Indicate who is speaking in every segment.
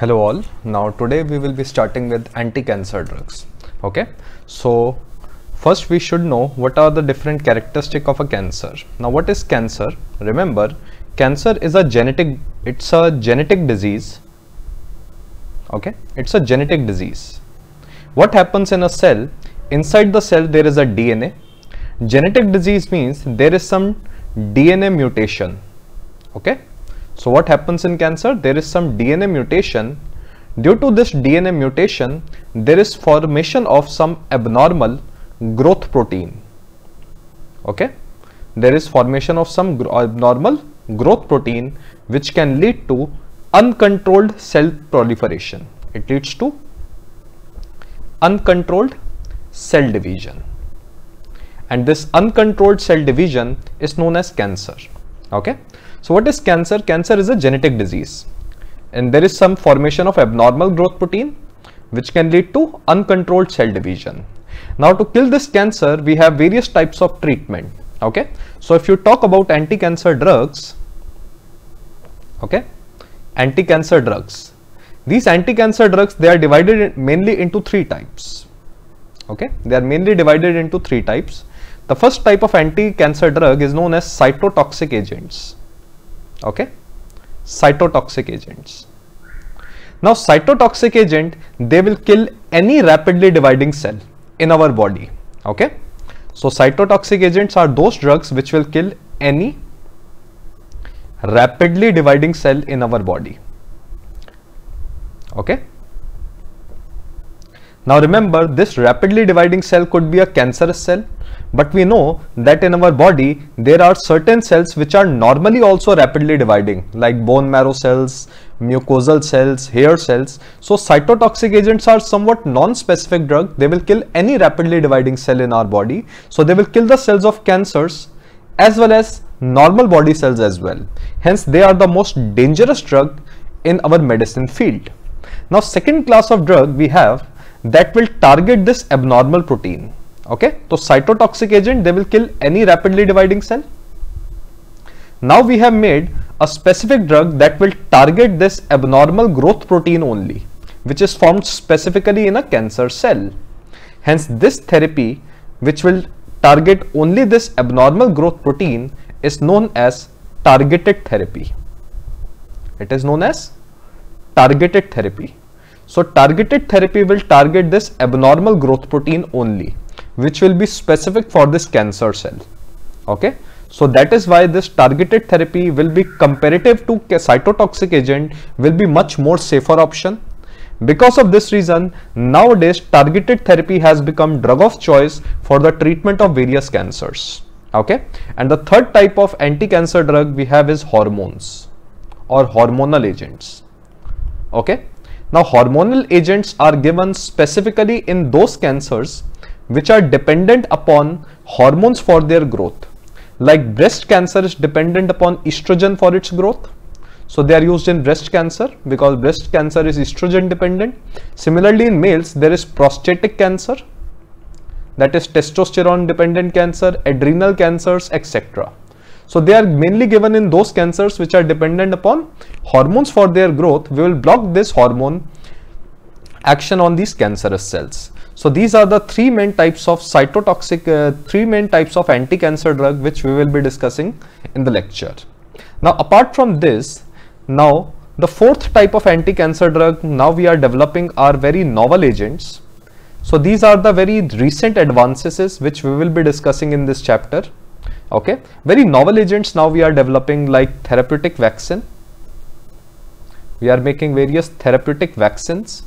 Speaker 1: hello all. Now today we will be starting with anti-cancer drugs. Okay? So first we should know what are the different characteristic of a cancer. Now what is cancer? Remember cancer is a genetic it's a genetic disease. Okay? It's a genetic disease. What happens in a cell? Inside the cell there is a dna genetic disease means there is some dna mutation. Okay so what happens in cancer? There is some DNA mutation. Due to this DNA mutation, there is formation of some abnormal growth protein. Okay. There is formation of some abnormal growth protein which can lead to uncontrolled cell proliferation. It leads to uncontrolled cell division. And this uncontrolled cell division is known as cancer. Okay. So what is cancer? Cancer is a genetic disease and there is some formation of abnormal growth protein which can lead to uncontrolled cell division. Now to kill this cancer, we have various types of treatment. Okay. So if you talk about anti-cancer drugs, okay, anti-cancer drugs, these anti-cancer drugs, they are divided mainly into three types. Okay. They are mainly divided into three types. The first type of anti-cancer drug is known as cytotoxic agents okay? Cytotoxic agents. Now cytotoxic agent they will kill any rapidly dividing cell in our body. Okay? So cytotoxic agents are those drugs which will kill any rapidly dividing cell in our body. Okay? Now remember this rapidly dividing cell could be a cancerous cell but we know that in our body, there are certain cells which are normally also rapidly dividing like bone marrow cells, mucosal cells, hair cells. So cytotoxic agents are somewhat non-specific drug. They will kill any rapidly dividing cell in our body. So they will kill the cells of cancers as well as normal body cells as well. Hence they are the most dangerous drug in our medicine field. Now second class of drug we have that will target this abnormal protein okay? So cytotoxic agent they will kill any rapidly dividing cell. Now we have made a specific drug that will target this abnormal growth protein only which is formed specifically in a cancer cell. Hence this therapy which will target only this abnormal growth protein is known as targeted therapy. It is known as targeted therapy. So targeted therapy will target this abnormal growth protein only which will be specific for this cancer cell. Okay? So that is why this targeted therapy will be comparative to cytotoxic agent will be much more safer option. Because of this reason nowadays targeted therapy has become drug of choice for the treatment of various cancers. Okay? And the third type of anti-cancer drug we have is hormones or hormonal agents. Okay? Now hormonal agents are given specifically in those cancers which are dependent upon hormones for their growth. Like breast cancer is dependent upon estrogen for its growth. So they are used in breast cancer because breast cancer is estrogen dependent. Similarly in males there is prostatic cancer that is testosterone dependent cancer, adrenal cancers etc. So they are mainly given in those cancers which are dependent upon hormones for their growth. We will block this hormone action on these cancerous cells. So these are the three main types of cytotoxic, uh, three main types of anti-cancer drug which we will be discussing in the lecture. Now apart from this, now the fourth type of anti-cancer drug now we are developing are very novel agents. So these are the very recent advances which we will be discussing in this chapter. Okay, very novel agents now we are developing like therapeutic vaccine. We are making various therapeutic vaccines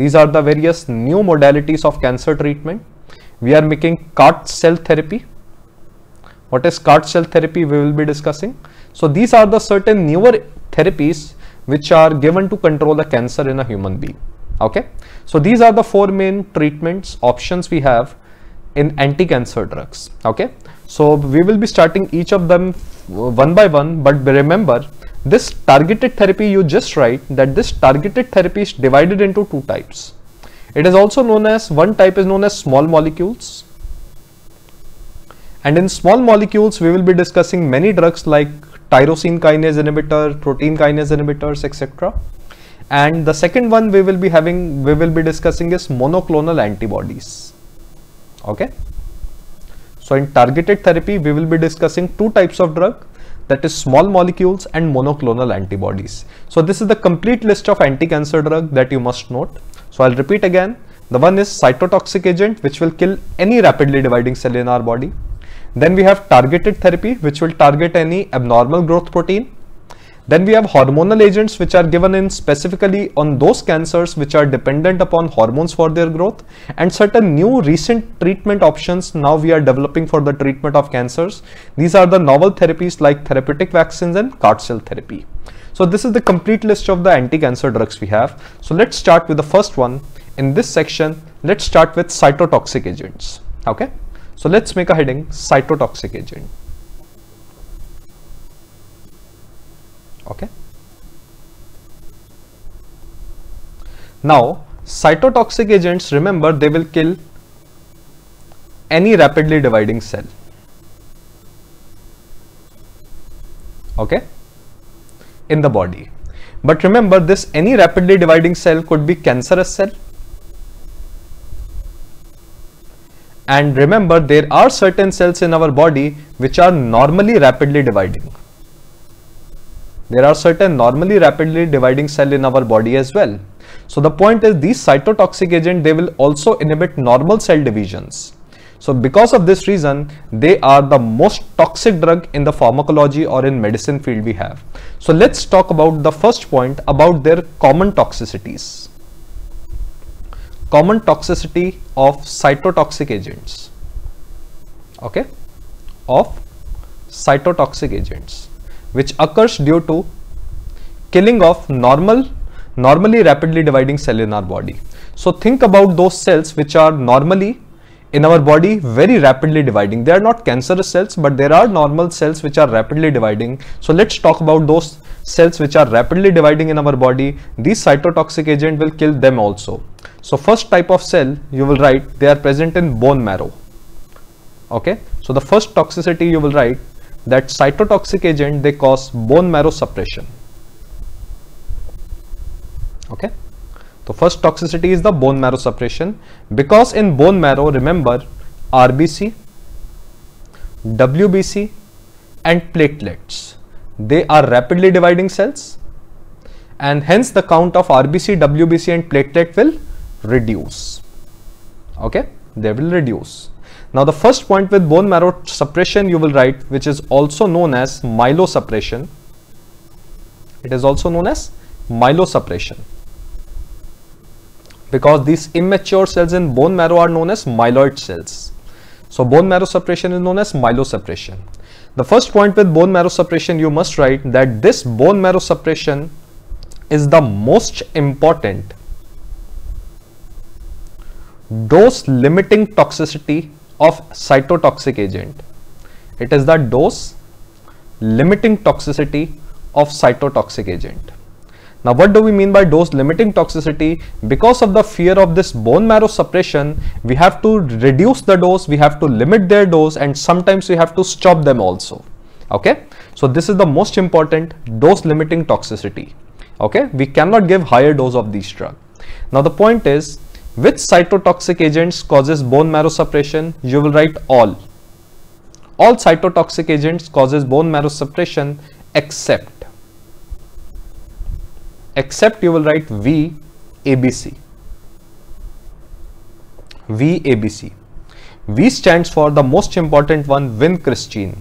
Speaker 1: these are the various new modalities of cancer treatment. We are making CAR cell therapy. What is CAR cell therapy we will be discussing. So these are the certain newer therapies which are given to control the cancer in a human being. Okay. So these are the four main treatments options we have in anti-cancer drugs. Okay. So we will be starting each of them uh, one by one, but remember this targeted therapy you just write that this targeted therapy is divided into two types. It is also known as one type is known as small molecules and in small molecules we will be discussing many drugs like tyrosine kinase inhibitor, protein kinase inhibitors etc. and the second one we will be having we will be discussing is monoclonal antibodies okay so in targeted therapy we will be discussing two types of drug that is small molecules and monoclonal antibodies. So this is the complete list of anti-cancer drug that you must note. So i'll repeat again. The one is cytotoxic agent which will kill any rapidly dividing cell in our body. Then we have targeted therapy which will target any abnormal growth protein then we have hormonal agents which are given in specifically on those cancers which are dependent upon hormones for their growth and certain new recent treatment options now we are developing for the treatment of cancers. These are the novel therapies like therapeutic vaccines and CAR cell therapy. So this is the complete list of the anti-cancer drugs we have. So let's start with the first one. In this section, let's start with cytotoxic agents. Okay. So let's make a heading cytotoxic agent. Okay. Now cytotoxic agents remember they will kill any rapidly dividing cell. Okay? In the body. But remember this any rapidly dividing cell could be cancerous cell. And remember there are certain cells in our body which are normally rapidly dividing there are certain normally rapidly dividing cell in our body as well. So the point is these cytotoxic agent, they will also inhibit normal cell divisions. So because of this reason, they are the most toxic drug in the pharmacology or in medicine field we have. So let's talk about the first point about their common toxicities. Common toxicity of cytotoxic agents. Okay, of cytotoxic agents which occurs due to killing of normal normally rapidly dividing cell in our body. So think about those cells which are normally in our body very rapidly dividing. They are not cancerous cells but there are normal cells which are rapidly dividing. So let's talk about those cells which are rapidly dividing in our body. These cytotoxic agent will kill them also. So first type of cell you will write they are present in bone marrow. Okay. So the first toxicity you will write that cytotoxic agent they cause bone marrow suppression. Okay? So first toxicity is the bone marrow suppression. Because in bone marrow remember rbc wbc and platelets. They are rapidly dividing cells and hence the count of rbc wbc and platelet will reduce. Okay? They will reduce now the first point with bone marrow suppression you will write which is also known as myelosuppression. It is also known as myelosuppression because these immature cells in bone marrow are known as myeloid cells. So bone marrow suppression is known as myelosuppression. The first point with bone marrow suppression you must write that this bone marrow suppression is the most important dose limiting toxicity of cytotoxic agent. It is the dose limiting toxicity of cytotoxic agent. Now what do we mean by dose limiting toxicity? Because of the fear of this bone marrow suppression, we have to reduce the dose, we have to limit their dose and sometimes we have to stop them also. Okay, so this is the most important dose limiting toxicity. Okay, we cannot give higher dose of these drug. Now the point is which cytotoxic agents causes bone marrow suppression? You will write all. All cytotoxic agents causes bone marrow suppression except except you will write V ABC. V ABC. V stands for the most important one vincristine.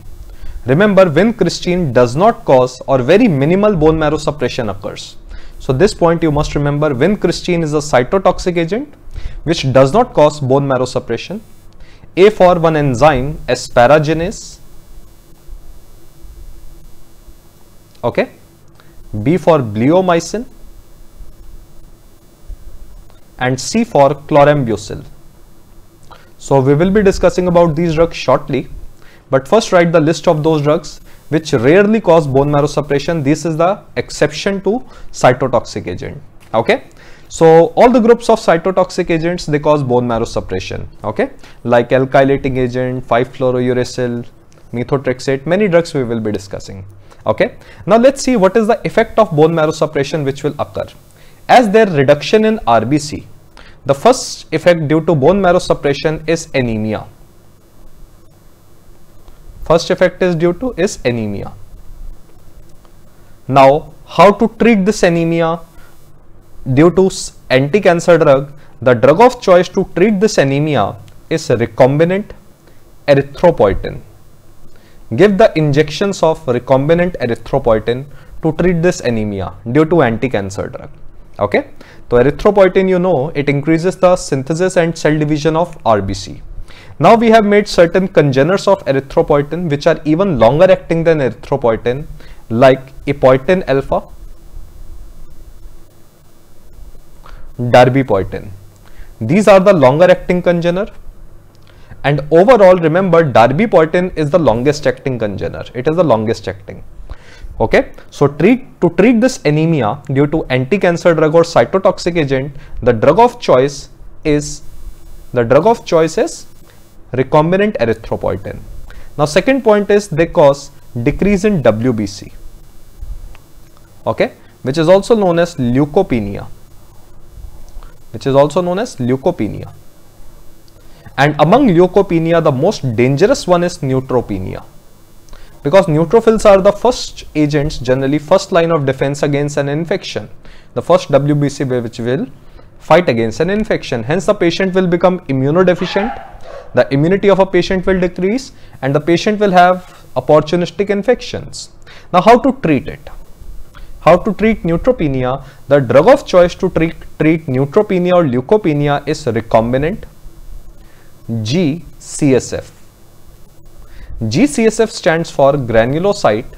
Speaker 1: Remember vincristine does not cause or very minimal bone marrow suppression occurs. So this point you must remember vincristine is a cytotoxic agent which does not cause bone marrow suppression. A for one enzyme asparaginase. Okay. B for bleomycin and C for chlorambucil. So we will be discussing about these drugs shortly, but first write the list of those drugs which rarely cause bone marrow suppression. This is the exception to cytotoxic agent. Okay. So all the groups of cytotoxic agents, they cause bone marrow suppression, okay? Like alkylating agent, 5-fluorouracil, methotrexate, many drugs we will be discussing, okay? Now let's see what is the effect of bone marrow suppression which will occur. as their reduction in RBC, the first effect due to bone marrow suppression is anemia. First effect is due to is anemia. Now, how to treat this anemia? Due to anti-cancer drug, the drug of choice to treat this anemia is recombinant erythropoietin. Give the injections of recombinant erythropoietin to treat this anemia due to anti-cancer drug. Okay, so erythropoietin, you know, it increases the synthesis and cell division of RBC. Now we have made certain congeners of erythropoietin which are even longer acting than erythropoietin like epoetin alpha, darbepoetin. These are the longer acting congener and overall remember darbepoetin is the longest acting congener. It is the longest acting okay so treat to treat this anemia due to anti-cancer drug or cytotoxic agent the drug of choice is the drug of choice is recombinant erythropoietin. Now second point is they cause decrease in WBC okay which is also known as leukopenia which is also known as leukopenia. And among leukopenia the most dangerous one is neutropenia because neutrophils are the first agents generally first line of defense against an infection. The first WBC which will fight against an infection. Hence the patient will become immunodeficient the immunity of a patient will decrease and the patient will have opportunistic infections. Now how to treat it? How to treat neutropenia? The drug of choice to treat, treat neutropenia or leukopenia is recombinant GCSF GCSF stands for granulocyte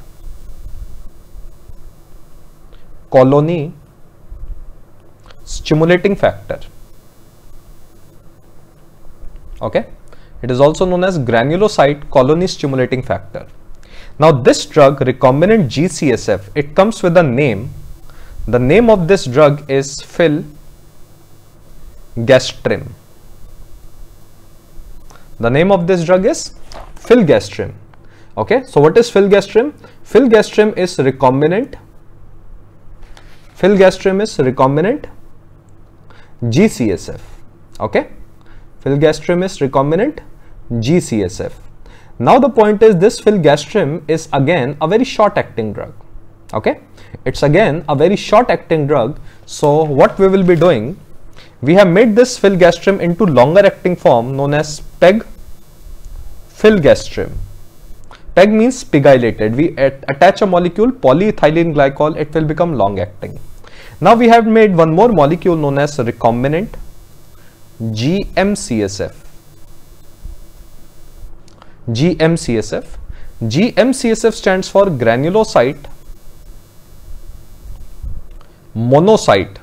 Speaker 1: colony stimulating factor. Okay, it is also known as granulocyte colony stimulating factor. Now this drug recombinant GCSF, it comes with a name. The name of this drug is filgrastim. The name of this drug is filgrastim. Okay, so what is filgrastim? Filgrastim is recombinant. Filgrastim is recombinant GCSF. Okay, filgrastim is recombinant GCSF. Now the point is this filgrastim is again a very short acting drug. Okay, it's again a very short acting drug. So what we will be doing, we have made this filgrastim into longer acting form known as PEG filgrastim. PEG means pegylated. We attach a molecule polyethylene glycol, it will become long acting. Now we have made one more molecule known as recombinant GMCSF. GMCSF. GMCSF stands for granulocyte monocyte.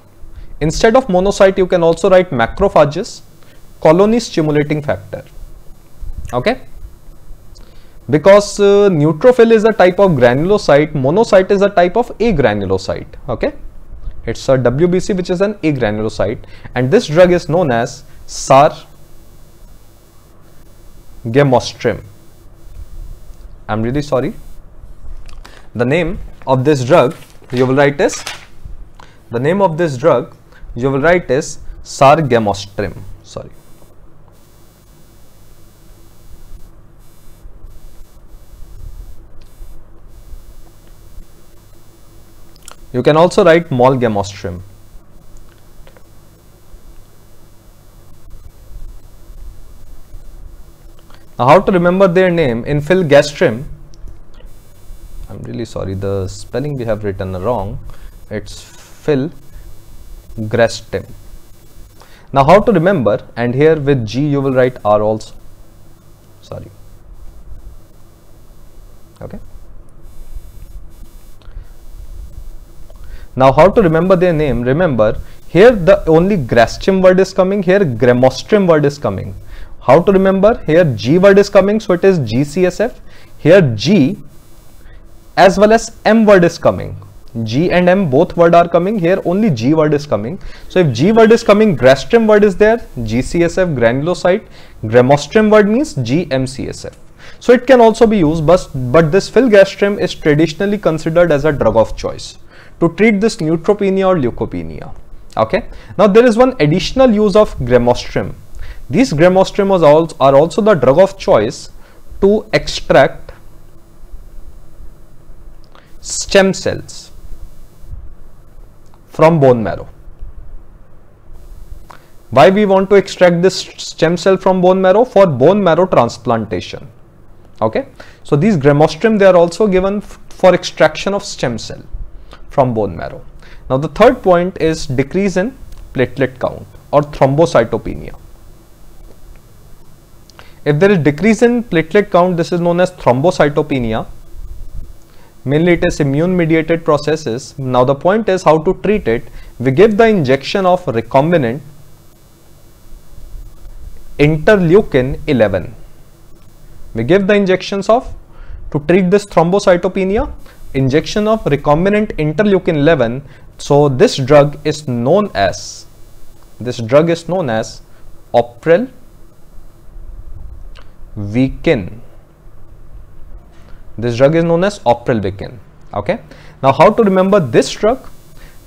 Speaker 1: Instead of monocyte, you can also write macrophages colony stimulating factor. Okay because uh, neutrophil is a type of granulocyte monocyte is a type of agranulocyte okay it's a WBC which is an agranulocyte and this drug is known as SAR gemostrim I'm really sorry. The name of this drug you will write is the name of this drug you will write is sargramostim sorry. You can also write molgramostim. Now how to remember their name in filgrastim I'm really sorry the spelling we have written wrong. It's filgrastim now how to remember and here with G you will write R also. Sorry. Okay. Now how to remember their name? Remember here the only grastim word is coming, here gemostrim word is coming. How to remember? Here G word is coming, so it is GCSF. Here G as well as M word is coming. G and M both word are coming. Here only G word is coming. So if G word is coming, grastim word is there. GCSF granulocyte. Gemostrim word means GMCSF. So it can also be used, but, but this filgrastim is traditionally considered as a drug of choice to treat this neutropenia or leukopenia. Okay. Now there is one additional use of gramostrim. These gramostrim are also the drug of choice to extract stem cells from bone marrow. Why we want to extract this stem cell from bone marrow? For bone marrow transplantation. Okay. So these gramostrim they are also given for extraction of stem cell from bone marrow. Now the third point is decrease in platelet count or thrombocytopenia. If there is decrease in platelet count, this is known as thrombocytopenia. Mainly it is immune mediated processes. Now the point is how to treat it. We give the injection of recombinant interleukin 11. We give the injections of to treat this thrombocytopenia injection of recombinant interleukin 11 so this drug is known as this drug is known as Oprel Vicin. This drug is known as Oprelvekin. Okay. Now how to remember this drug?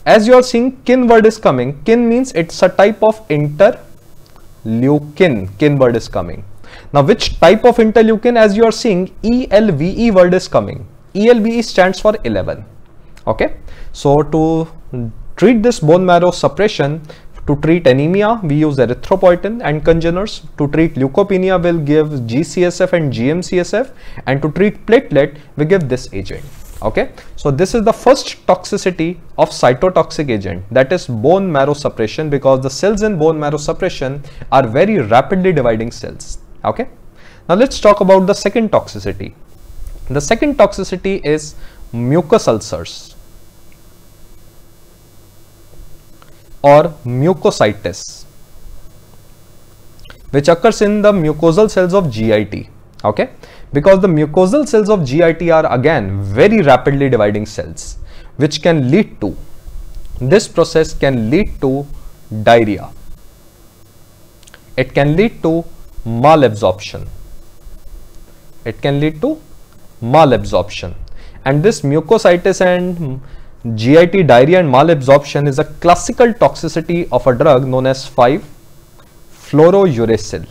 Speaker 1: As you are seeing kin word is coming. Kin means it's a type of interleukin. Kin word is coming. Now which type of interleukin as you are seeing ELVE word is coming. ELVE stands for 11. Okay. So to treat this bone marrow suppression, to treat anemia, we use erythropoietin and congeners. To treat leukopenia, we'll give GCSF and GMCSF. And to treat platelet, we give this agent. Okay, so this is the first toxicity of cytotoxic agent that is bone marrow suppression because the cells in bone marrow suppression are very rapidly dividing cells. Okay, now let's talk about the second toxicity. The second toxicity is mucus ulcers. Or mucositis which occurs in the mucosal cells of GIT okay? Because the mucosal cells of GIT are again very rapidly dividing cells which can lead to this process can lead to diarrhea. It can lead to malabsorption. It can lead to malabsorption. And this mucositis and GIT diarrhea and malabsorption is a classical toxicity of a drug known as 5-fluorouracil.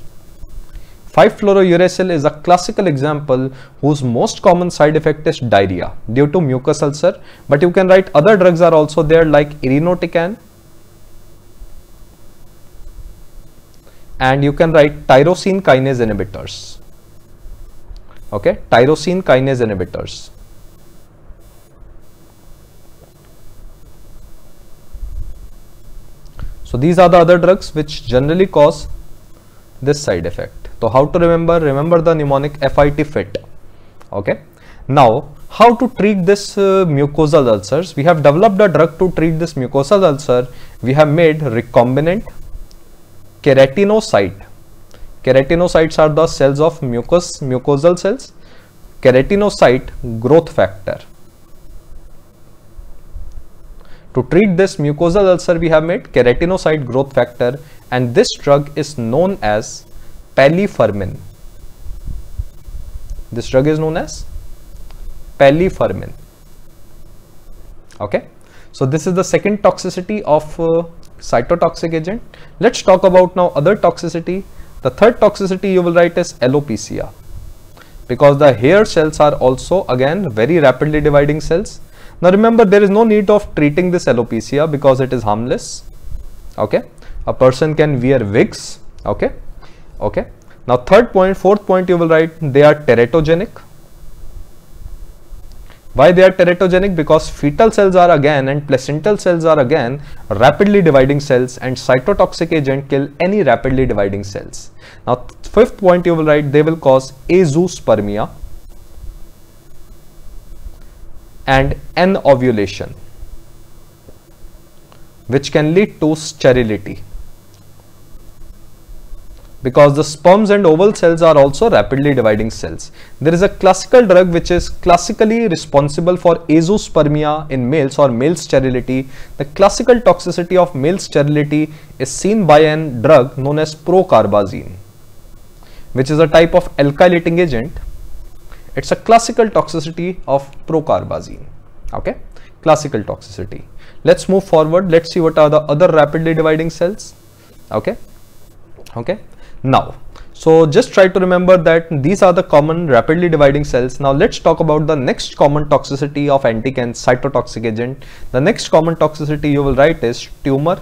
Speaker 1: 5-fluorouracil is a classical example whose most common side effect is diarrhea due to mucus ulcer but you can write other drugs are also there like irinotecan and you can write tyrosine kinase inhibitors. Okay? Tyrosine kinase inhibitors So these are the other drugs which generally cause this side effect. So how to remember? Remember the mnemonic FIT FIT. Okay. Now how to treat this uh, mucosal ulcers? We have developed a drug to treat this mucosal ulcer. We have made recombinant keratinocyte. Keratinocytes are the cells of mucous mucosal cells. Keratinocyte growth factor. To treat this mucosal ulcer, we have made keratinocyte growth factor and this drug is known as palifermin. This drug is known as palifermin. Okay. So this is the second toxicity of uh, cytotoxic agent. Let's talk about now other toxicity. The third toxicity you will write is alopecia because the hair cells are also again very rapidly dividing cells now remember there is no need of treating this alopecia because it is harmless. Okay. A person can wear wigs. Okay. Okay. Now third point, fourth point you will write they are teratogenic. Why they are teratogenic? Because fetal cells are again and placental cells are again rapidly dividing cells and cytotoxic agent kill any rapidly dividing cells. Now fifth point you will write they will cause azoospermia and anovulation which can lead to sterility because the sperms and oval cells are also rapidly dividing cells. There is a classical drug which is classically responsible for azoospermia in males or male sterility. The classical toxicity of male sterility is seen by a drug known as procarbazine which is a type of alkylating agent it's a classical toxicity of procarbazine. Okay, classical toxicity. let's move forward let's see what are the other rapidly dividing cells okay okay now so just try to remember that these are the common rapidly dividing cells. Now let's talk about the next common toxicity of anticancer cytotoxic agent. The next common toxicity you will write is tumor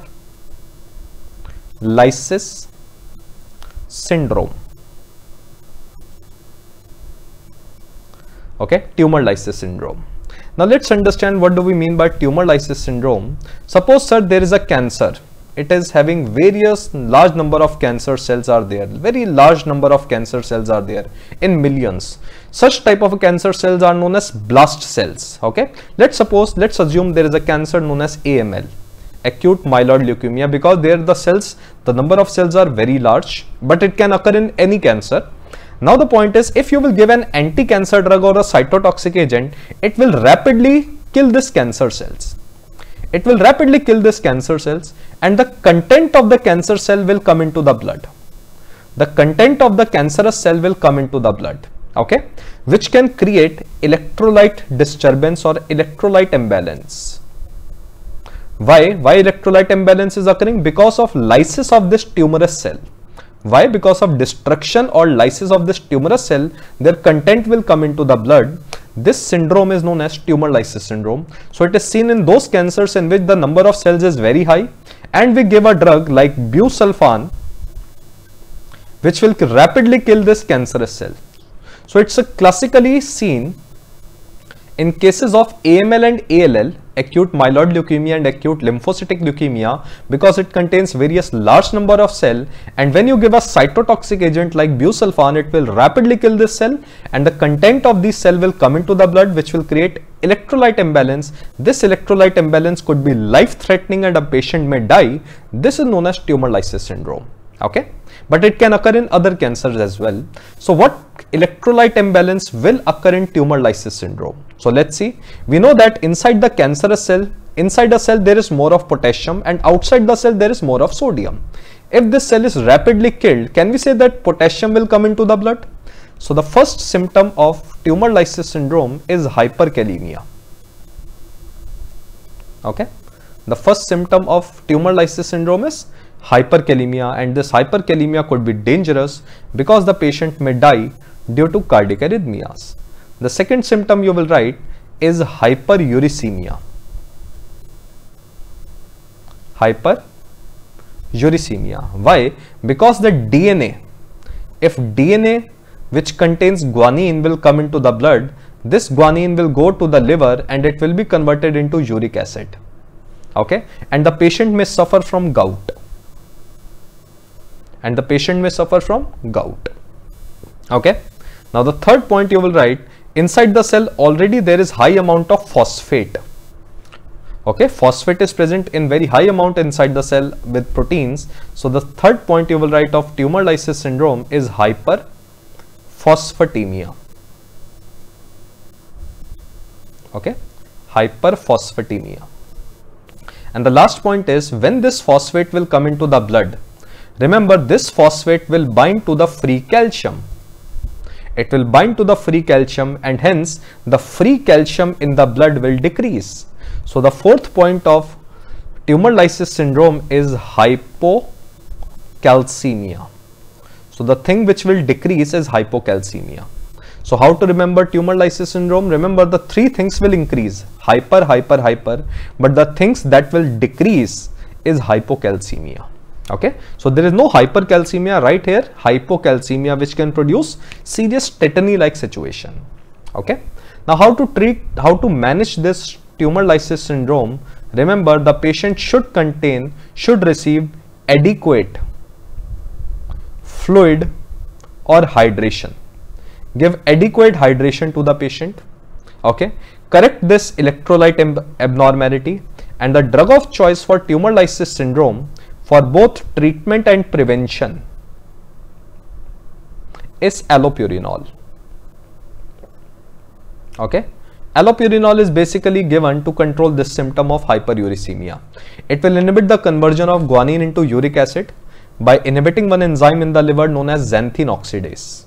Speaker 1: lysis syndrome. Okay, tumor lysis syndrome. Now let's understand what do we mean by tumor lysis syndrome. Suppose sir there is a cancer. It is having various large number of cancer cells are there. Very large number of cancer cells are there in millions. Such type of cancer cells are known as blast cells. Okay? Let's suppose let's assume there is a cancer known as aml acute myeloid leukemia because there the cells the number of cells are very large but it can occur in any cancer now the point is if you will give an anti-cancer drug or a cytotoxic agent it will rapidly kill this cancer cells it will rapidly kill these cancer cells and the content of the cancer cell will come into the blood. The content of the cancerous cell will come into the blood, okay, which can create electrolyte disturbance or electrolyte imbalance. Why? Why electrolyte imbalance is occurring? Because of lysis of this tumorous cell. Why? Because of destruction or lysis of this tumorous cell, their content will come into the blood this syndrome is known as tumor lysis syndrome. So it is seen in those cancers in which the number of cells is very high and we give a drug like busulfan which will rapidly kill this cancerous cell. So it's a classically seen in cases of AML and ALL acute myeloid leukemia and acute lymphocytic leukemia because it contains various large number of cell and when you give a cytotoxic agent like busulfan it will rapidly kill this cell and the content of this cell will come into the blood which will create electrolyte imbalance. This electrolyte imbalance could be life threatening and a patient may die. This is known as tumor lysis syndrome. Okay but it can occur in other cancers as well. So what electrolyte imbalance will occur in tumor lysis syndrome? So let's see. We know that inside the cancerous cell, inside the cell there is more of potassium and outside the cell there is more of sodium. If this cell is rapidly killed, can we say that potassium will come into the blood? So the first symptom of tumor lysis syndrome is hyperkalemia. Okay. The first symptom of tumor lysis syndrome is hyperkalemia and this hyperkalemia could be dangerous because the patient may die due to cardiac arrhythmias. The second symptom you will write is hyperuricemia. Hyperuricemia. Why? Because the DNA, if DNA which contains guanine will come into the blood, this guanine will go to the liver and it will be converted into uric acid. Okay, and the patient may suffer from gout and the patient may suffer from gout. Okay. Now the third point you will write inside the cell already there is high amount of phosphate. Okay, phosphate is present in very high amount inside the cell with proteins. So the third point you will write of tumor lysis syndrome is hyperphosphatemia. Okay, hyperphosphatemia. And the last point is when this phosphate will come into the blood, Remember this phosphate will bind to the free calcium. It will bind to the free calcium and hence the free calcium in the blood will decrease. So the fourth point of tumor lysis syndrome is hypocalcemia. So the thing which will decrease is hypocalcemia. So how to remember tumor lysis syndrome? Remember the three things will increase hyper, hyper, hyper, but the things that will decrease is hypocalcemia okay? So there is no hypercalcemia right here. Hypocalcemia which can produce serious tetany like situation. Okay? Now how to treat how to manage this tumor lysis syndrome? Remember the patient should contain should receive adequate fluid or hydration. Give adequate hydration to the patient. Okay? Correct this electrolyte abnormality. And the drug of choice for tumor lysis syndrome for both treatment and prevention is allopurinol. Okay. Allopurinol is basically given to control this symptom of hyperuricemia. It will inhibit the conversion of guanine into uric acid by inhibiting one enzyme in the liver known as xanthine oxidase.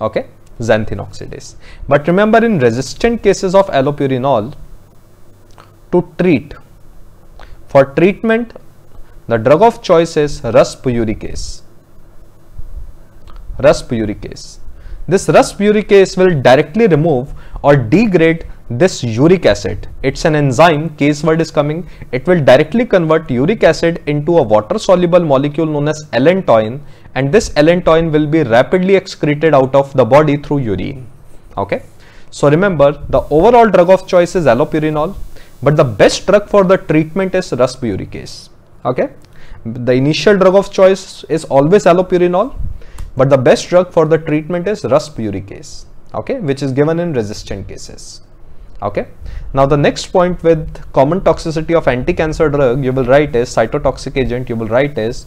Speaker 1: Okay, xanthine oxidase. But remember in resistant cases of allopurinol, to treat For treatment, the drug of choice is rusp Rusp This rusp will directly remove or degrade this uric acid. It's an enzyme, case word is coming. It will directly convert uric acid into a water soluble molecule known as allantoin and this allantoin will be rapidly excreted out of the body through urine. Okay. So remember the overall drug of choice is allopurinol but the best drug for the treatment is rusp Okay. The initial drug of choice is always allopurinol but the best drug for the treatment is rusp okay? Which is given in resistant cases okay? Now the next point with common toxicity of anti-cancer drug you will write is cytotoxic agent you will write is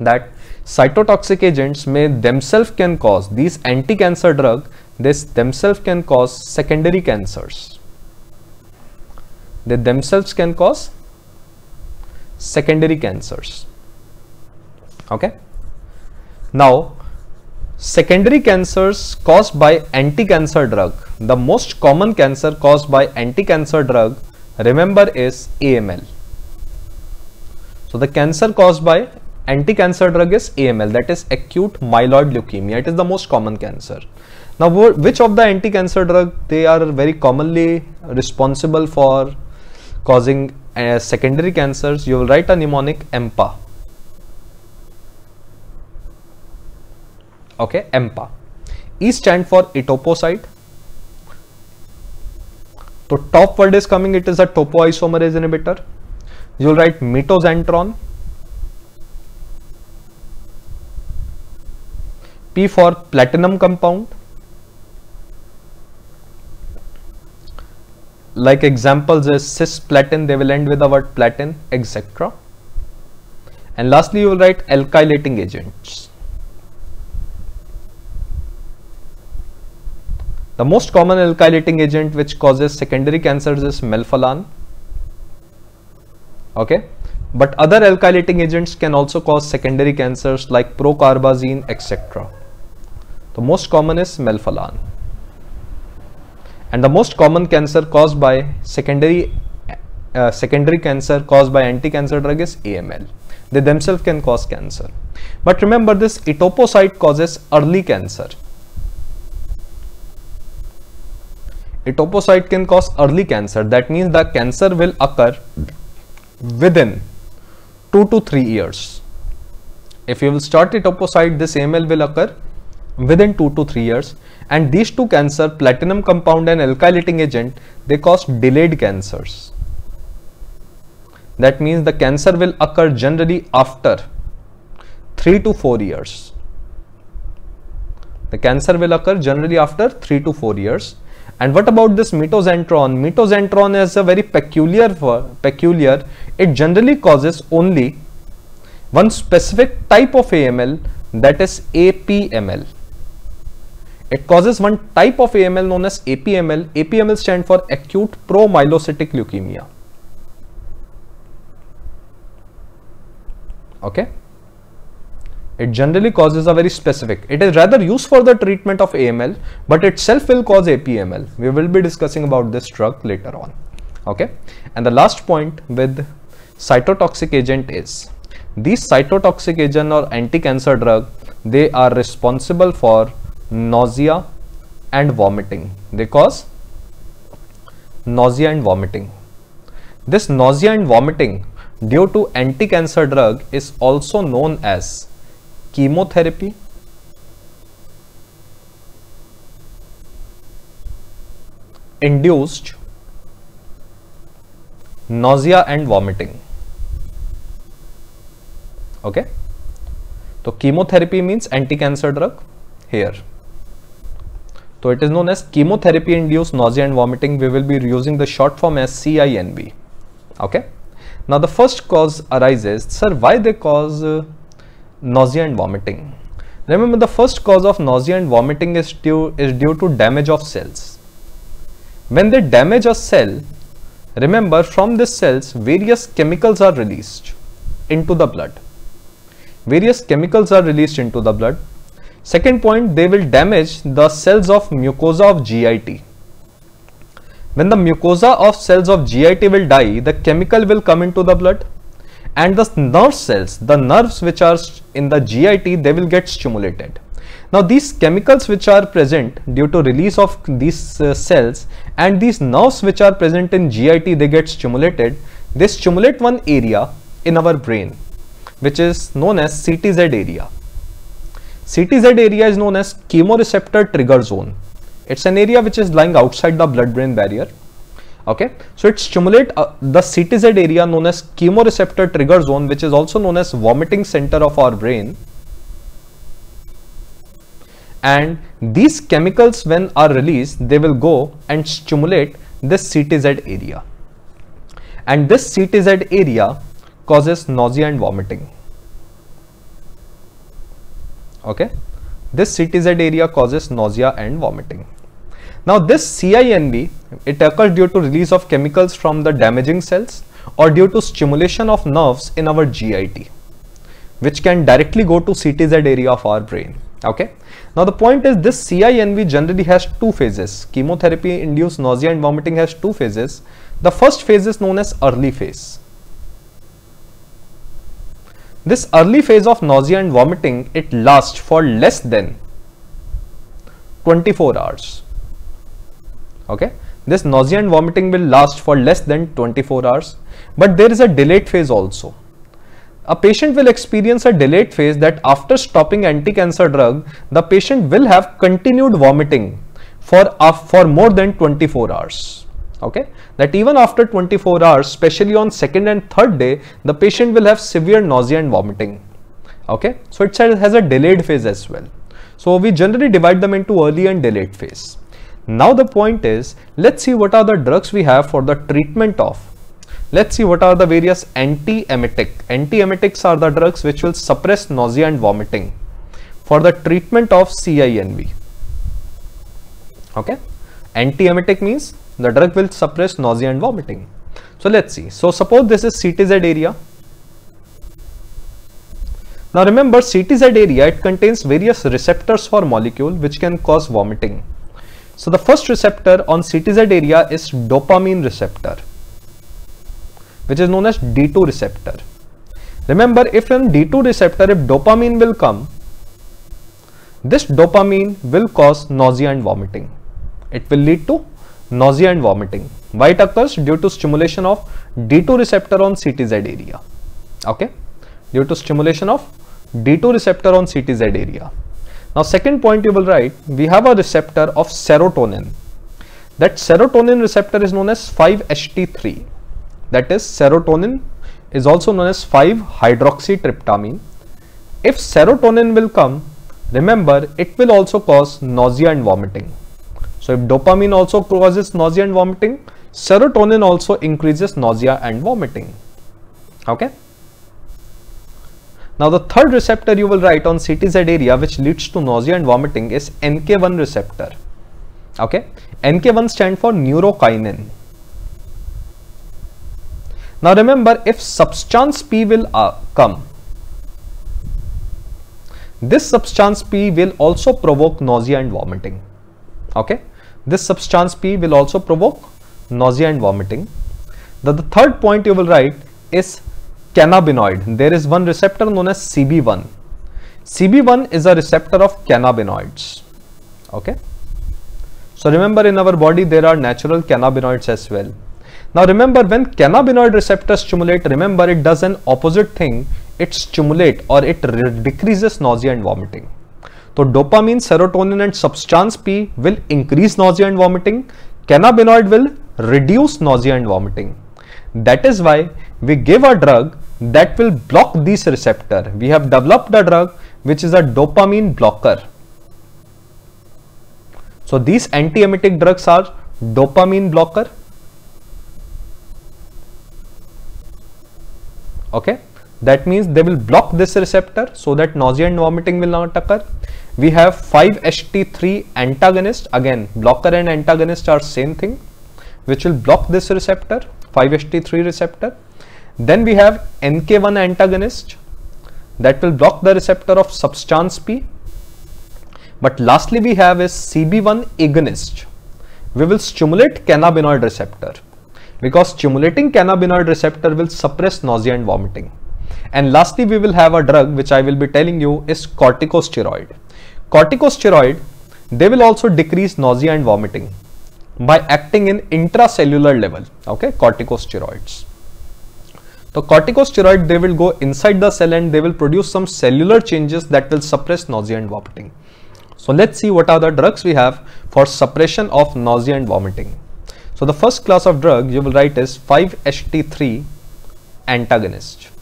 Speaker 1: that cytotoxic agents may themselves can cause these anti-cancer drug this themselves can cause secondary cancers. They themselves can cause secondary cancers okay now secondary cancers caused by anti-cancer drug the most common cancer caused by anti-cancer drug remember is AML. So the cancer caused by anti-cancer drug is AML that is acute myeloid leukemia. It is the most common cancer. Now which of the anti-cancer drug they are very commonly responsible for causing uh, secondary cancers you will write a mnemonic EMPA. Okay, EMPA. E stand for etoposide so top word is coming, it is a topoisomerase inhibitor. You will write mitoxantrone. P for platinum compound. Like examples is cisplatin, they will end with the word platin, etc. And lastly, you will write alkylating agents. The most common alkylating agent which causes secondary cancers is melphalan. Okay, but other alkylating agents can also cause secondary cancers like procarbazine, etc. The most common is melphalan. And the most common cancer caused by secondary uh, secondary cancer caused by anti-cancer drug is AML. They themselves can cause cancer. But remember this etoposide causes early cancer. etoposide can cause early cancer. That means the cancer will occur within 2 to 3 years. If you will start etoposide, this AML will occur within 2 to 3 years. And these two cancer, platinum compound and alkylating agent, they cause delayed cancers. That means the cancer will occur generally after 3 to 4 years. The cancer will occur generally after 3 to 4 years and what about this mitoxantrone? Mitoxantrone is a very peculiar, for peculiar. It generally causes only one specific type of AML that is APML. It causes one type of AML known as APML. APML stands for acute promyelocytic leukemia. Okay. It generally causes a very specific. It is rather used for the treatment of AML, but itself will cause APML. We will be discussing about this drug later on. Okay. And the last point with cytotoxic agent is these cytotoxic agent or anti-cancer drug, they are responsible for nausea and vomiting. They cause nausea and vomiting. This nausea and vomiting due to anti-cancer drug is also known as chemotherapy induced nausea and vomiting okay so chemotherapy means anti-cancer drug here so it is known as chemotherapy induced nausea and vomiting we will be using the short form as CINV okay now the first cause arises sir why they cause uh, nausea and vomiting. Remember the first cause of nausea and vomiting is due, is due to damage of cells. When they damage a cell, remember from this cells various chemicals are released into the blood. Various chemicals are released into the blood. Second point, they will damage the cells of mucosa of GIT. when the mucosa of cells of GIT will die, the chemical will come into the blood and the nerve cells, the nerves which are in the GIT, they will get stimulated. Now these chemicals which are present due to release of these uh, cells and these nerves which are present in GIT, they get stimulated. They stimulate one area in our brain which is known as CTZ area. CTZ area is known as chemoreceptor trigger zone. It's an area which is lying outside the blood-brain barrier. Okay, so it stimulates uh, the CTZ area known as chemoreceptor trigger zone, which is also known as vomiting center of our brain. And these chemicals, when are released, they will go and stimulate this CTZ area. And this CTZ area causes nausea and vomiting. Okay, this CTZ area causes nausea and vomiting. Now this CINV, it occurs due to release of chemicals from the damaging cells or due to stimulation of nerves in our GIT, which can directly go to CTZ area of our brain. Okay. Now the point is this CINV generally has two phases. Chemotherapy induced nausea and vomiting has two phases. The first phase is known as early phase. This early phase of nausea and vomiting, it lasts for less than 24 hours. Okay? This nausea and vomiting will last for less than 24 hours. But there is a delayed phase also. A patient will experience a delayed phase that after stopping anti-cancer drug the patient will have continued vomiting for uh, for more than 24 hours okay that even after 24 hours especially on second and third day the patient will have severe nausea and vomiting okay so it has a delayed phase as well so we generally divide them into early and delayed phase now the point is, let's see what are the drugs we have for the treatment of. Let's see what are the various anti-emetic. Anti-emetics are the drugs which will suppress nausea and vomiting for the treatment of CINV. Okay. Anti-emetic means the drug will suppress nausea and vomiting. So let's see. So suppose this is CTZ area. Now remember CTZ area, it contains various receptors for molecule which can cause vomiting. So the first receptor on CTZ area is dopamine receptor, which is known as D2 receptor. Remember, if in D2 receptor, if dopamine will come, this dopamine will cause nausea and vomiting. It will lead to nausea and vomiting. Why it occurs? Due to stimulation of D2 receptor on CTZ area. Okay, due to stimulation of D2 receptor on CTZ area. Now second point you will write, we have a receptor of serotonin. That serotonin receptor is known as 5-HT3. That is serotonin is also known as 5-hydroxytryptamine. If serotonin will come, remember it will also cause nausea and vomiting. So if dopamine also causes nausea and vomiting, serotonin also increases nausea and vomiting. Okay. Now the third receptor you will write on CTZ area which leads to nausea and vomiting is NK1 receptor. Okay, NK1 stands for neurokinin. Now remember if substance P will uh, come, this substance P will also provoke nausea and vomiting. Okay, this substance P will also provoke nausea and vomiting. The, the third point you will write is cannabinoid. There is one receptor known as CB1. CB1 is a receptor of cannabinoids. Okay. So remember in our body there are natural cannabinoids as well. Now remember when cannabinoid receptor stimulate, remember it does an opposite thing. It stimulate or it decreases nausea and vomiting. So dopamine, serotonin and substance P will increase nausea and vomiting. Cannabinoid will reduce nausea and vomiting. That is why we give a drug that will block this receptor. We have developed a drug which is a dopamine blocker. So these antiemetic drugs are dopamine blocker. Okay, that means they will block this receptor so that nausea and vomiting will not occur. We have 5-HT3 antagonist. Again, blocker and antagonist are same thing, which will block this receptor, 5-HT3 receptor. Then we have NK1 antagonist that will block the receptor of substance P. But lastly we have is CB1 agonist we will stimulate cannabinoid receptor because stimulating cannabinoid receptor will suppress nausea and vomiting. And lastly, we will have a drug which I will be telling you is corticosteroid. Corticosteroid, they will also decrease nausea and vomiting by acting in intracellular level, okay, corticosteroids. The corticosteroid, they will go inside the cell and they will produce some cellular changes that will suppress nausea and vomiting. So let's see what are the drugs we have for suppression of nausea and vomiting. So the first class of drug you will write is 5-HT3 antagonist.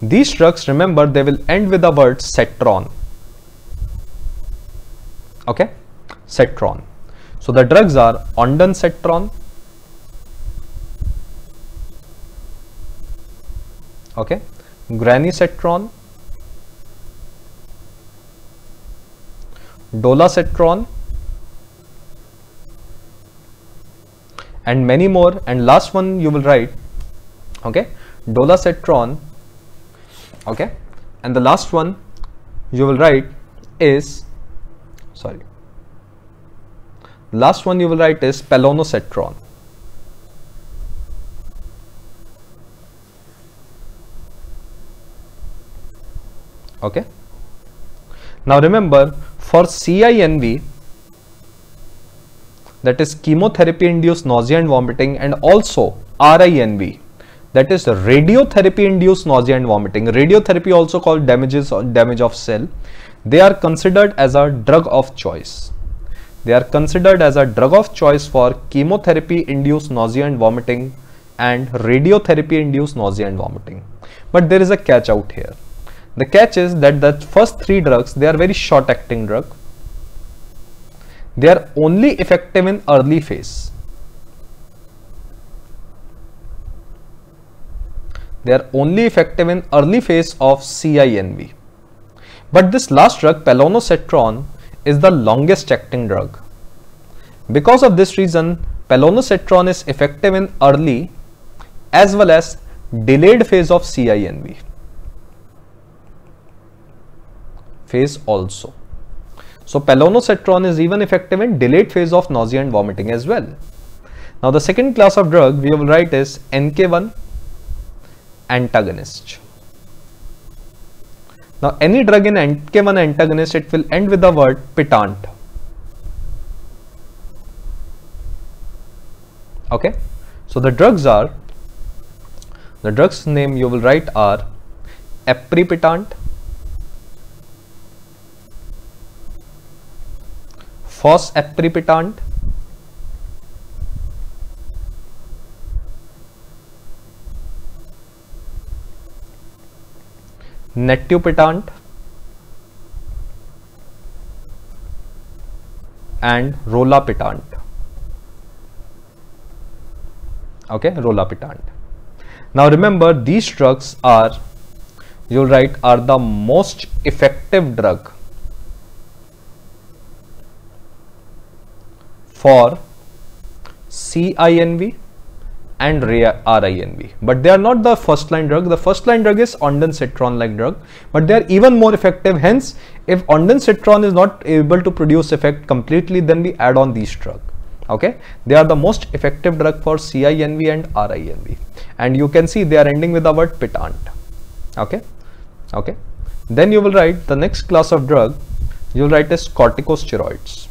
Speaker 1: These drugs, remember, they will end with the word setron. Okay, setron. So the drugs are ondansetron, okay, granisetron, dolasetron, and many more. And last one you will write, okay, dolasetron okay? And the last one you will write is sorry. Last one you will write is palonosetron. Okay? Now remember for CINV that is chemotherapy induced nausea and vomiting and also RINV that is radiotherapy induced nausea and vomiting. Radiotherapy also called damages or damage of cell. They are considered as a drug of choice. They are considered as a drug of choice for chemotherapy induced nausea and vomiting and radiotherapy induced nausea and vomiting. But there is a catch out here. The catch is that the first three drugs, they are very short acting drug. They are only effective in early phase They are only effective in early phase of CINV. But this last drug, palonosetron, is the longest acting drug. Because of this reason, palonosetron is effective in early as well as delayed phase of CINV. Phase also. So palonosetron is even effective in delayed phase of nausea and vomiting as well. Now the second class of drug we will write is NK1 antagonist. Now any drug in NK1 antagonist, it will end with the word pitant. Okay, so the drugs are, the drugs name you will write are aprepitant, fosaprepitant, netupitant and rolapitant okay rolapitant now remember these drugs are you'll write are the most effective drug for CINV and RINV. But they are not the first line drug. The first line drug is ondansetron like drug, but they are even more effective. Hence, if ondansetron is not able to produce effect completely, then we add on these drug. Okay, they are the most effective drug for CINV and RINV. And you can see they are ending with the word pitant. Okay, okay. Then you will write the next class of drug. You will write as corticosteroids.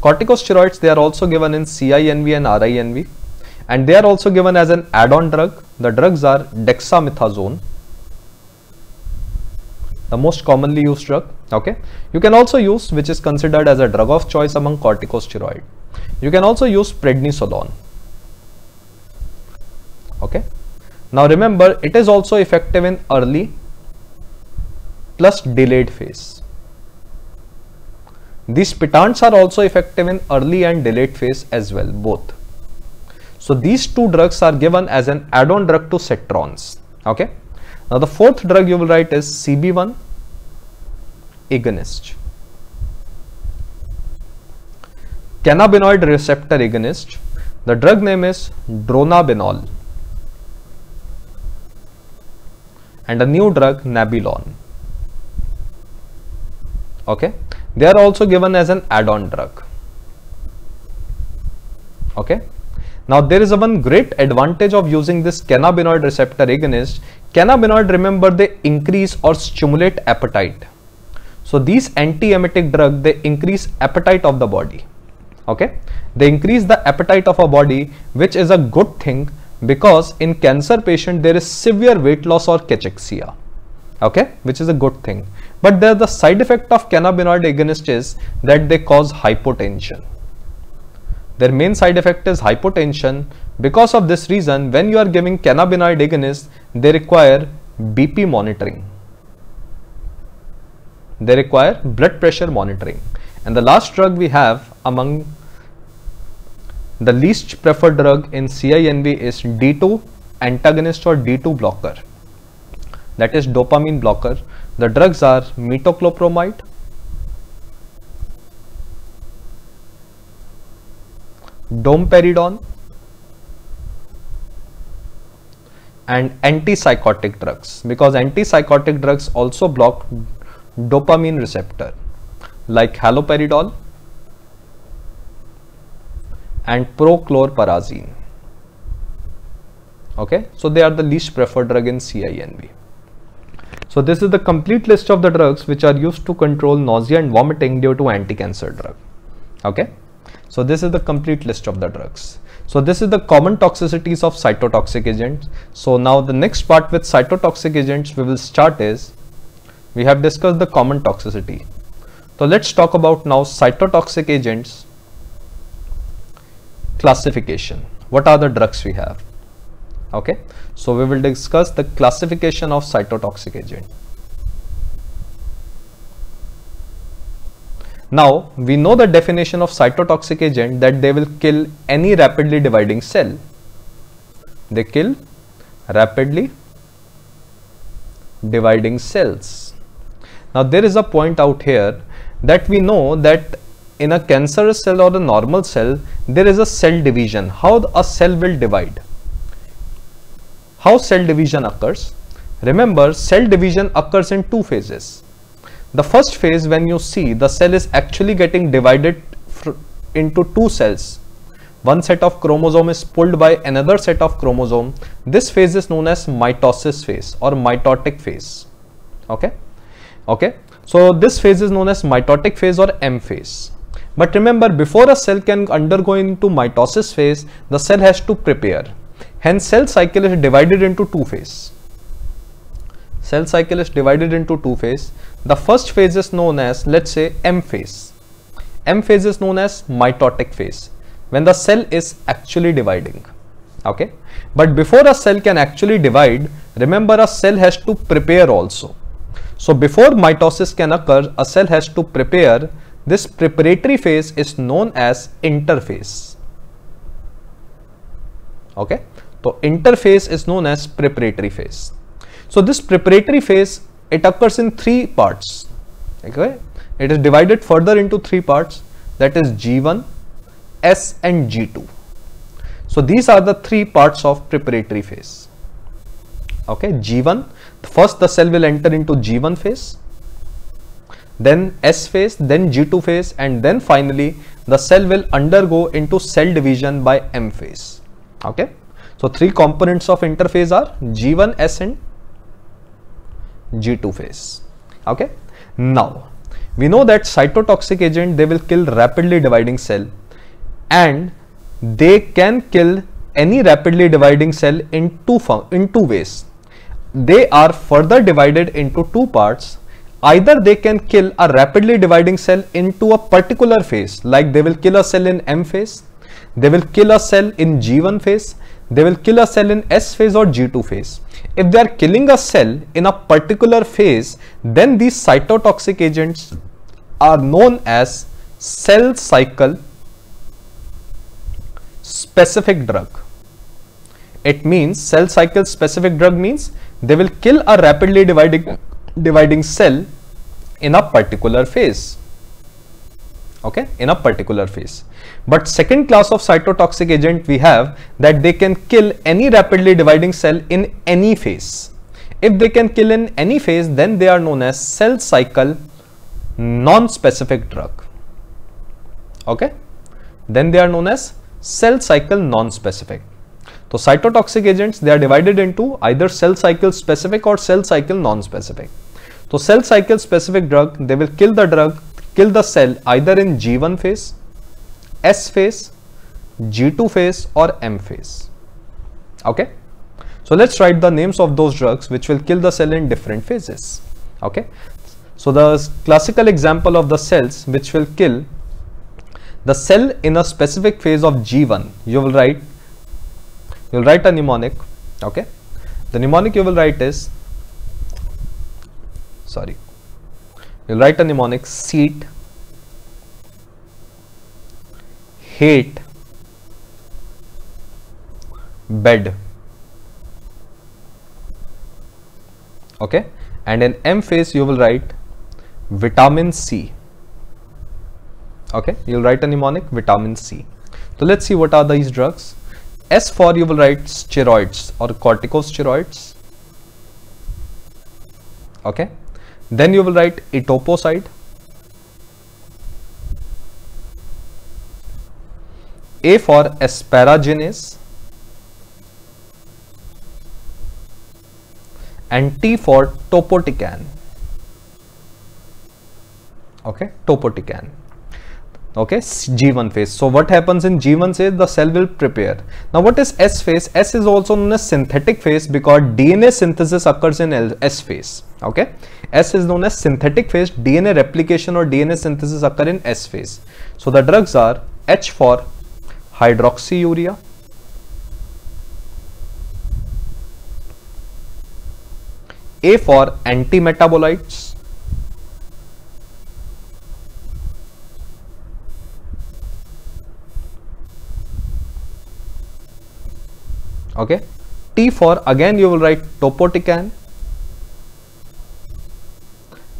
Speaker 1: Corticosteroids, they are also given in CINV and RINV and they are also given as an add-on drug. The drugs are dexamethasone, the most commonly used drug. Okay, you can also use which is considered as a drug of choice among corticosteroid. You can also use prednisolone. Okay, now remember it is also effective in early plus delayed phase. These pitants are also effective in early and delayed phase as well, both. So these two drugs are given as an add-on drug to setrons. Okay. Now the fourth drug you will write is CB1 agonist. Cannabinoid receptor agonist. The drug name is dronabinol. And a new drug Nabilone. okay they are also given as an add-on drug okay now there is one great advantage of using this cannabinoid receptor agonist. Cannabinoid remember they increase or stimulate appetite. So these anti-emetic drug they increase appetite of the body. Okay? They increase the appetite of a body which is a good thing because in cancer patient there is severe weight loss or cachexia. Okay? Which is a good thing. But there the side effect of cannabinoid agonist is that they cause hypotension their main side effect is hypotension. Because of this reason when you are giving cannabinoid agonist they require bp monitoring. They require blood pressure monitoring. And the last drug we have among the least preferred drug in CINV is D2 antagonist or D2 blocker. That is dopamine blocker. The drugs are metoclopramide, domperidone and antipsychotic drugs. Because antipsychotic drugs also block dopamine receptor like haloperidol and prochlorperazine. Okay? So they are the least preferred drug in CINV so this is the complete list of the drugs which are used to control nausea and vomiting due to anti-cancer drug. Okay so this is the complete list of the drugs. So this is the common toxicities of cytotoxic agents. So now the next part with cytotoxic agents we will start is we have discussed the common toxicity. So let's talk about now cytotoxic agents classification. What are the drugs we have? Okay. So we will discuss the classification of cytotoxic agent now we know the definition of cytotoxic agent that they will kill any rapidly dividing cell they kill rapidly dividing cells now there is a point out here that we know that in a cancerous cell or a normal cell, there is a cell division. How a cell will divide? How cell division occurs? Remember, cell division occurs in two phases. The first phase when you see the cell is actually getting divided into two cells. One set of chromosome is pulled by another set of chromosome. This phase is known as mitosis phase or mitotic phase. Okay. Okay. So this phase is known as mitotic phase or M phase. But remember, before a cell can undergo into mitosis phase, the cell has to prepare. Hence, cell cycle is divided into two phases. Cell cycle is divided into two phases. The first phase is known as, let's say, M phase. M phase is known as mitotic phase, when the cell is actually dividing. Okay. But before a cell can actually divide, remember a cell has to prepare also. So before mitosis can occur, a cell has to prepare this preparatory phase is known as interphase. Okay, so interphase is known as preparatory phase. So this preparatory phase it occurs in three parts. Okay, it is divided further into three parts that is G1, S and G2. So these are the three parts of preparatory phase. Okay, G1 first the cell will enter into G1 phase then S phase, then G2 phase and then finally the cell will undergo into cell division by M phase. Okay. So three components of interphase are G1, S and G2 phase. Okay. Now we know that cytotoxic agent they will kill rapidly dividing cell and they can kill any rapidly dividing cell in two, in two ways. They are further divided into two parts either they can kill a rapidly dividing cell into a particular phase like they will kill a cell in M phase, they will kill a cell in G1 phase, they will kill a cell in S phase or G2 phase. If they are killing a cell in a particular phase, then these cytotoxic agents are known as cell cycle specific drug. It means cell cycle specific drug means they will kill a rapidly dividing dividing cell in a particular phase okay in a particular phase but second class of cytotoxic agent we have that they can kill any rapidly dividing cell in any phase if they can kill in any phase then they are known as cell cycle non-specific drug. Okay, then they are known as cell cycle non-specific. So cytotoxic agents they are divided into either cell cycle specific or cell cycle non-specific. So cell cycle specific drug they will kill the drug kill the cell either in G1 phase, S phase, G2 phase or M phase. Okay. So let's write the names of those drugs which will kill the cell in different phases. Okay. So the classical example of the cells which will kill the cell in a specific phase of G1, you will write, you will write a mnemonic. Okay. The mnemonic you will write is, sorry, you'll write a mnemonic seat, hate, bed. Okay. And in M phase you will write vitamin C. Okay? You'll write a mnemonic vitamin C. So let's see what are these drugs. S for you will write steroids or corticosteroids. Okay then you will write etoposide A for asparaginase. And T for topotecan. Okay topotecan okay g1 phase. So what happens in g1 phase? The cell will prepare. Now what is s phase? S is also known as synthetic phase because dna synthesis occurs in s phase. Okay? S is known as synthetic phase. Dna replication or dna synthesis occur in s phase. So the drugs are h for hydroxyurea a for anti-metabolites okay? T for again you will write topotecan.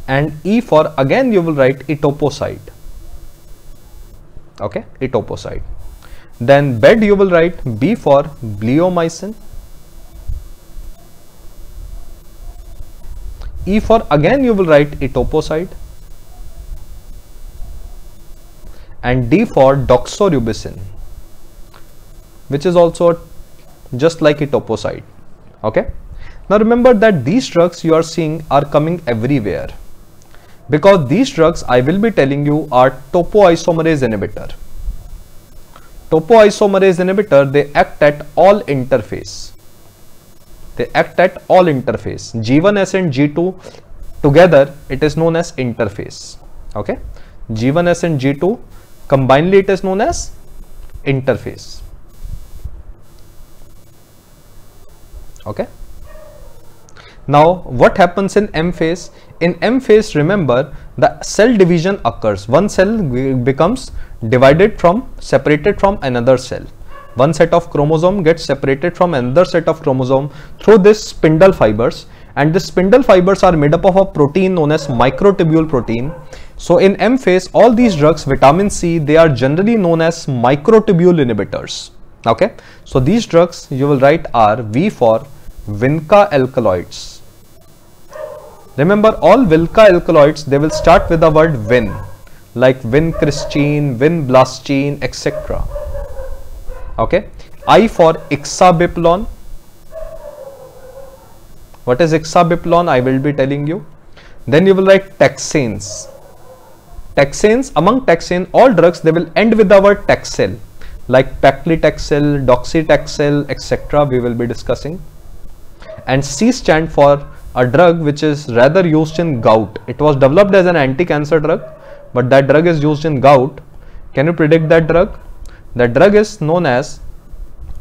Speaker 1: And E for again you will write etoposide. Okay? Etoposide. Then bed you will write B for bleomycin. E for again you will write etoposide. And D for doxorubicin which is also a just like etoposide okay? Now remember that these drugs you are seeing are coming everywhere. Because these drugs I will be telling you are topoisomerase inhibitor. Topoisomerase inhibitor they act at all interphase. They act at all interphase. G1S and G2 together it is known as interphase. Okay? G1S and G2 combinedly it is known as interphase okay? Now what happens in m phase? In m phase remember the cell division occurs. One cell becomes divided from separated from another cell. One set of chromosome gets separated from another set of chromosome through this spindle fibers. And the spindle fibers are made up of a protein known as microtubule protein. So in m phase all these drugs vitamin c they are generally known as microtubule inhibitors okay? So these drugs you will write are v for vinca alkaloids. Remember all vinca alkaloids they will start with the word vin like vincristine vinblastine etc okay? I for ixabepilone. What is ixabepilone? I will be telling you. Then you will write taxanes. Taxanes among taxane all drugs they will end with the word taxel like paclitaxel, docetaxel, etc. we will be discussing. And C stand for a drug which is rather used in gout. It was developed as an anti-cancer drug, but that drug is used in gout. Can you predict that drug? That drug is known as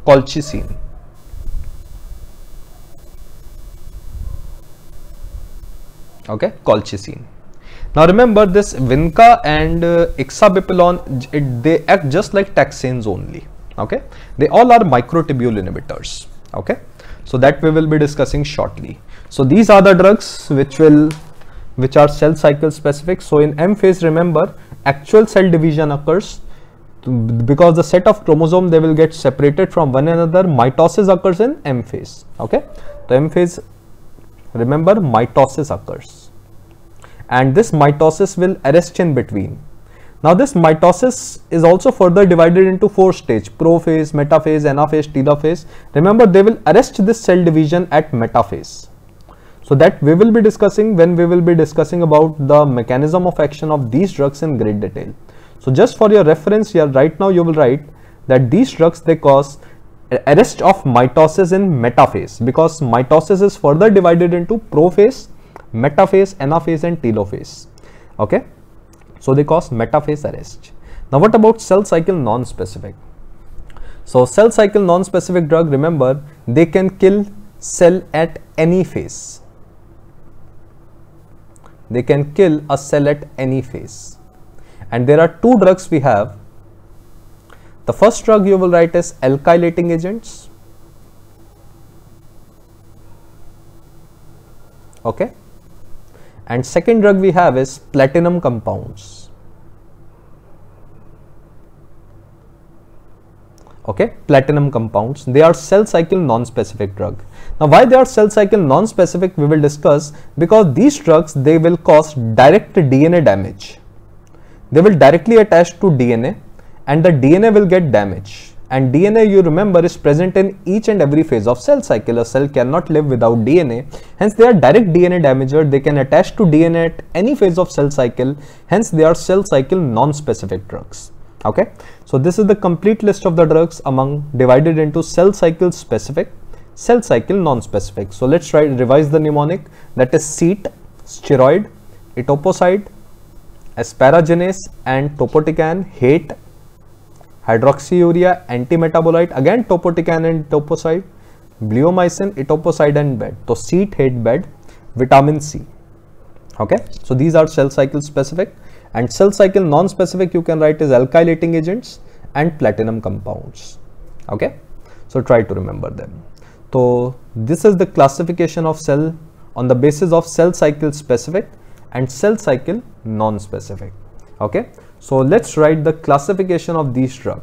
Speaker 1: colchicine. Okay, colchicine. Now remember this vinca and uh, it, they act just like taxanes only. Okay, they all are microtubule inhibitors. Okay, so that we will be discussing shortly. So these are the drugs which will which are cell cycle specific. So in M phase, remember actual cell division occurs because the set of chromosome they will get separated from one another. Mitosis occurs in M phase. Okay, so M phase, remember mitosis occurs and this mitosis will arrest in between. Now this mitosis is also further divided into four stages prophase, metaphase, anaphase, telophase. Remember they will arrest this cell division at metaphase. So that we will be discussing when we will be discussing about the mechanism of action of these drugs in great detail. So just for your reference here right now you will write that these drugs they cause arrest of mitosis in metaphase because mitosis is further divided into prophase, metaphase, anaphase and telophase. Okay. So they cause metaphase arrest. Now what about cell cycle non-specific? So cell cycle non-specific drug, remember, they can kill cell at any phase. They can kill a cell at any phase. And there are two drugs we have. The first drug you will write is alkylating agents. Okay and second drug we have is platinum compounds. Okay, platinum compounds, they are cell cycle non-specific drug. Now why they are cell cycle non-specific we will discuss because these drugs they will cause direct DNA damage. They will directly attach to DNA and the DNA will get damaged and DNA you remember is present in each and every phase of cell cycle. A cell cannot live without DNA. Hence they are direct DNA damager. They can attach to DNA at any phase of cell cycle. Hence they are cell cycle non-specific drugs. Okay. So this is the complete list of the drugs among divided into cell cycle specific, cell cycle non-specific. So let's try revise the mnemonic that is SEAT, steroid, etoposide, asparaginase and topotecan, hate, hydroxyurea, antimetabolite, again topotecan and toposide, bleomycin, etoposide and bed. So seat head bed, vitamin C. Okay, so these are cell cycle specific and cell cycle non-specific you can write as alkylating agents and platinum compounds. Okay, so try to remember them. So this is the classification of cell on the basis of cell cycle specific and cell cycle non-specific. Okay, so let's write the classification of these drug.